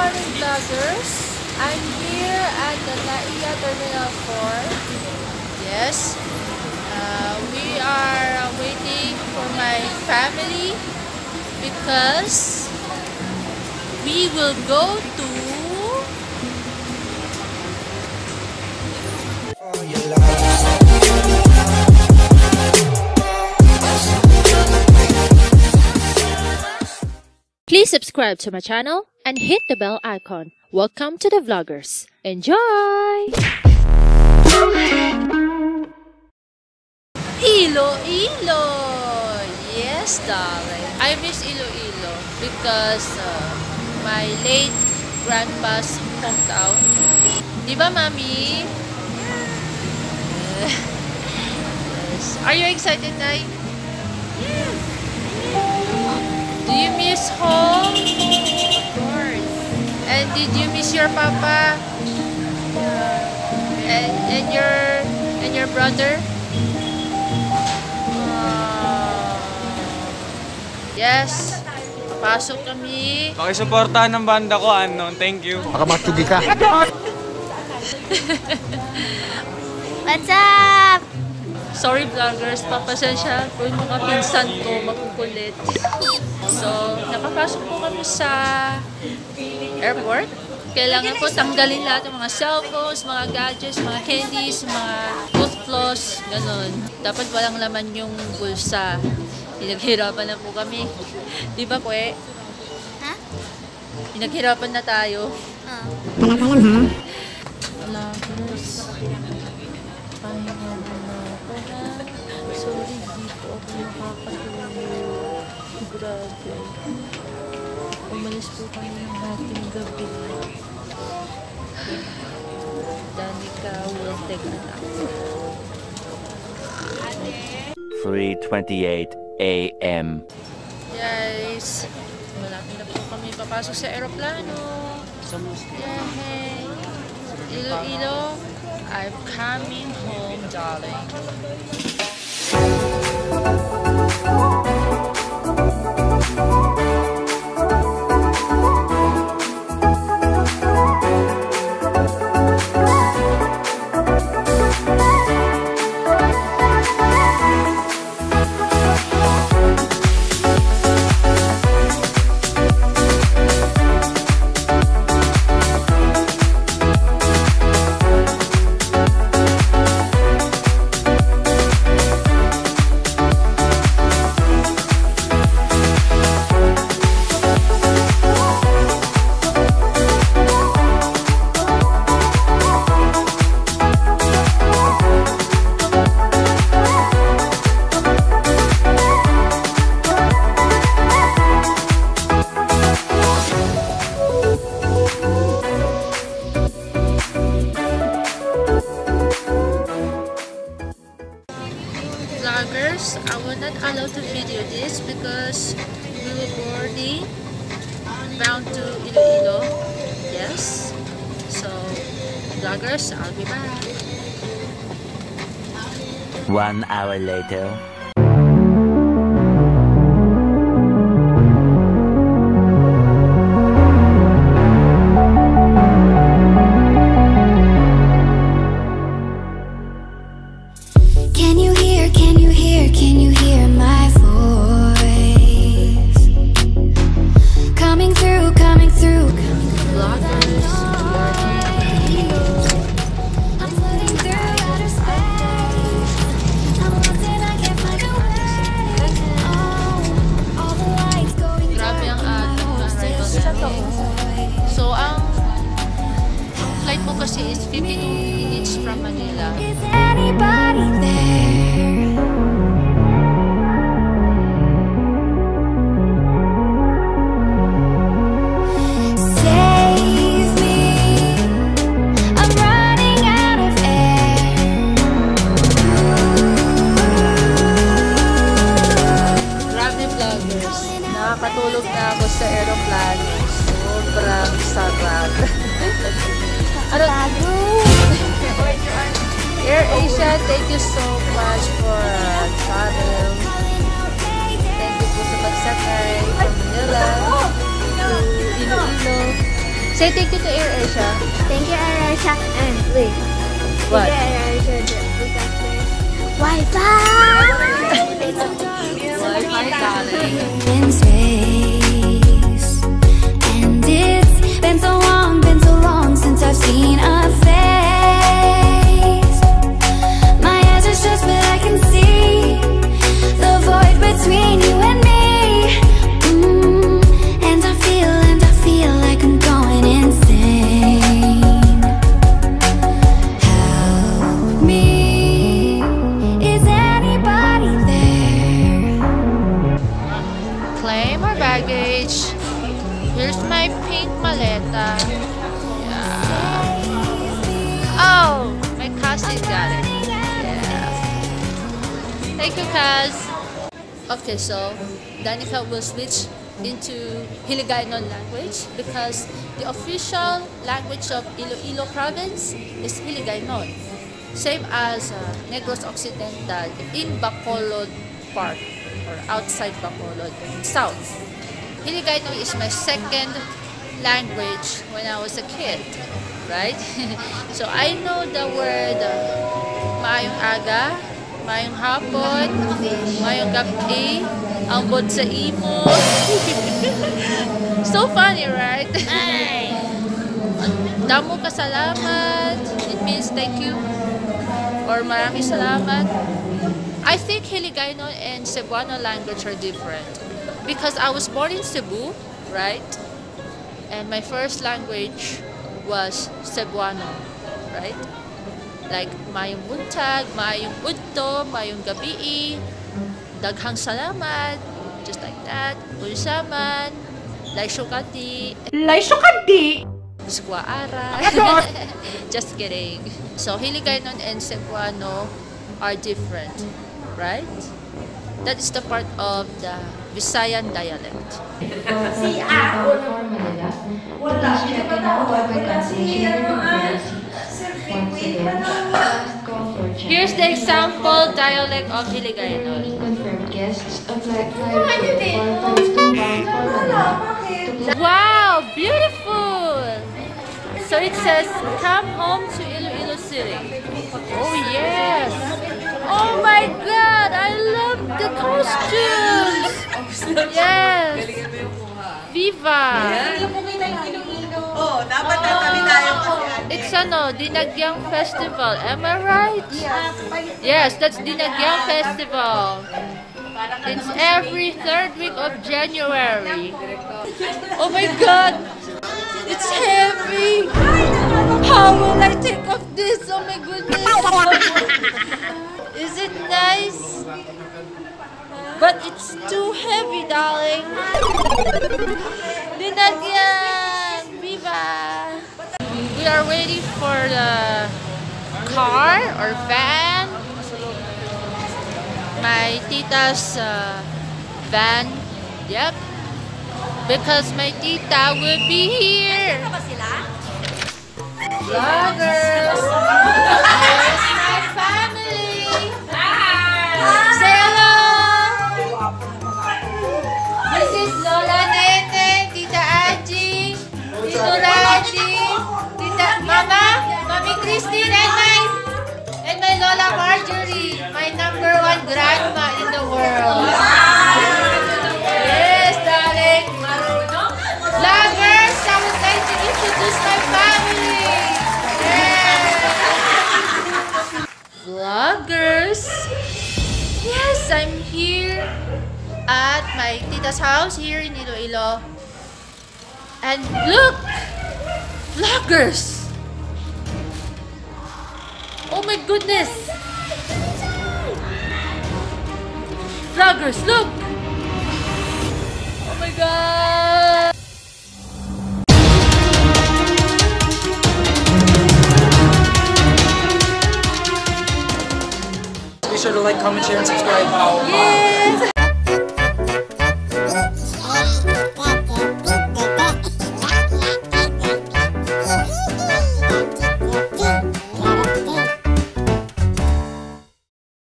morning vloggers! I'm here at the NAIA Terminal 4. Yes, uh, we are waiting for my family because we will go to Please subscribe to my channel and hit the bell icon. Welcome to the vloggers. Enjoy! Iloilo! Yes, darling. I miss Iloilo because uh, my late grandpa's hometown. Di ba, Mami? yes. Are you excited, Nay? You miss home? Of course. And did you miss your papa? And, and your and your brother? Ah. yes. Pasok kami. Pakisuportahan ng banda ko, unknown. Thank you. Baka matugi ka. What's up? Sorry vloggers, papasensya po yung mga pinsan ko makukulit. So, nakapasok po kami sa airport. Kailangan po tanggalin lahat ng mga cellphones, mga gadgets, mga candies, mga toothfloss, ganun. Dapat walang laman yung bulsa. Pinaghirapan na po kami. Di ba, Kwe? Ha? Pinaghirapan na tayo. Ah. Vloggers. Pahinga muna ako ha. Sorry, di po ako makakatulog. Grabe. Umalis po kami ng ating gabi. Danica will take a nap. 3:28 a.m. Guys, malapit na po kami papasok sa aeroplano. Yay! Iloilo, I'm coming home, darling. Vloggers, I will not allow to video this because we will boarding bound to Iloilo. Yes. So, vloggers, I'll be back. One hour later. Kasi is 52 minutes from Manila. Is anybody there? Say thank you to Air Asia. Thank you, Arisha. And wait. What? Thank you, Arisha. Because there's Wi-Fi! Wi-Fi, darling. Thank you, Kaz. Okay, so Danica will switch into Hiligaynon language because the official language of Iloilo province is Hiligaynon. Same as uh, Negros Occidental in Bacolod Park or outside Bacolod, south. Hiligaynon is my second language when I was a kid, right? so I know the word uh, maayong aga, maayong hapon, maayong gabi, ambot sa imo. so funny, right? Damo ka salamat. It means thank you. Or maraming salamat. I think Hiligaynon and Cebuano language are different because I was born in Cebu, right? And my first language was Cebuano, right? Like mayong buntag, mayong udto, mayong gabi, daghang salamat, just like that. Unsaman, laisyo kati, Laisyo kadi! Squaa ara. Just kidding. So, Hiligaynon and Cebuano are different, right? That is the part of the Visayan dialect. Here's the example dialect of Hiligaynon. Wow, beautiful! So it says, come home to Iloilo City. Oh yes! Oh my god, I love the costumes! Yes! Viva! Oh, dapat tayo kasi It's ano, Dinagyang Festival. Am I right? Yes, that's Dinagyang Festival. It's every third week of January. Oh my god! It's heavy! How will I take off this? Oh my goodness! Is it nice? But it's too heavy, darling. Dinagyan! Viva! We are waiting for the car or van. My tita's uh, van. Yep. Because my tita will be here. Vloggers! number one grandma in the world. Yes, darling. Vloggers, I would like to introduce my family. Yeah. Vloggers. Yes, I'm here at my tita's house here in Iloilo. And look! Vloggers! Oh my goodness! Vloggers, look! Oh my god! Be sure to like, comment, share, and subscribe. Yes!